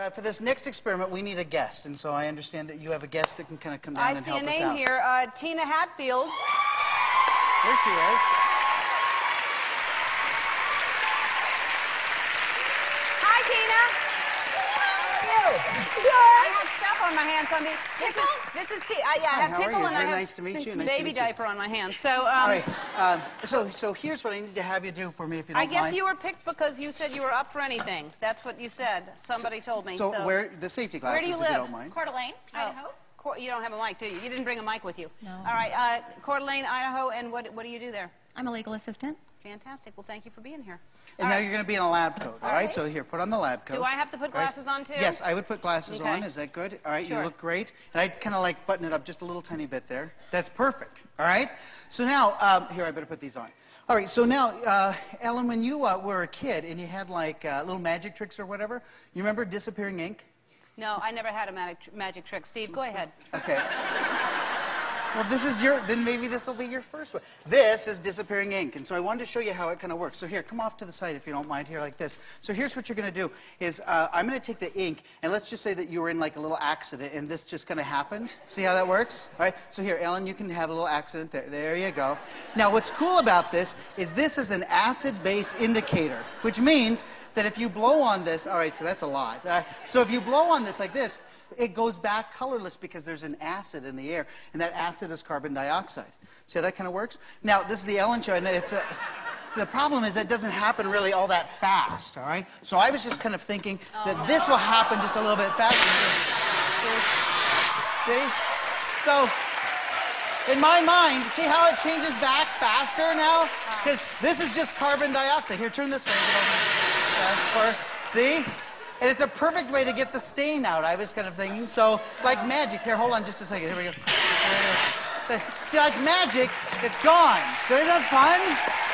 uh, for this next experiment, we need a guest, and so I understand that you have a guest that can kind of come down I and see a name here, uh, Tina Hatfield. There she is. Hi, Tina. I stuff on my hands. So I mean, this is this is Tina. Uh, yeah, I have how pickle you? and I have nice to meet you. some Nice to baby meet you. diaper on my hands. So, um, All right. Uh, so, so here's what I need to have you do for me, if you don't I guess mind. you were picked because you said you were up for anything. That's what you said. Somebody told me. So, So, where the safety Where glasses, do you if live? you don't mind. Coeur d'Alene, Idaho. Oh. Cor- you don't have a mic, do you? You didn't bring a mic with you. No. All right, uh, Coeur d'Alene, Idaho, and what what do you do there? I'm a legal assistant. Fantastic. Well, thank you for being here. And All now right. you're going to be in a lab coat, all All right? right. So here, put on the lab coat. Do I have to put All right. glasses on, too? Yes, I would put glasses Okay. on. Is that good? All right, Sure. you look great. And I'd kind of like button it up just a little tiny bit there. That's perfect, all right? So now, um, here, I better put these on. All right, so now, uh, Ellen, when you uh, were a kid and you had like uh, little magic tricks or whatever, you remember disappearing ink? No, I never had a magic, magic trick. Steve, go ahead. Okay. Well, this is your, then maybe this will be your first one. This is disappearing ink, and so I wanted to show you how it kind of works. So here, come off to the side if you don't mind here like this. So here's what you're going to do is uh, I'm going to take the ink, and let's just say that you were in like a little accident, and this just kind of happened. See how that works? All right, so here, Ellen, you can have a little accident there. There you go. Now, what's cool about this is this is an acid-base indicator, which means that if you blow on this, all right, so that's a lot. Uh, so if you blow on this like this, it goes back colorless because there's an acid in the air, and that acid is carbon dioxide. See how that kind of works? Now, this is the Ellen show, and it's a, the problem is that doesn't happen really all that fast, all right? So I was just kind of thinking that this will happen just a little bit faster. See? See? So, in my mind, see how it changes back faster now? Because this is just carbon dioxide. Here, turn this way. See? And it's a perfect way to get the stain out, I was kind of thinking. So, like magic. Here, hold on just a second. Here we go. See, like magic, it's gone. So isn't that fun?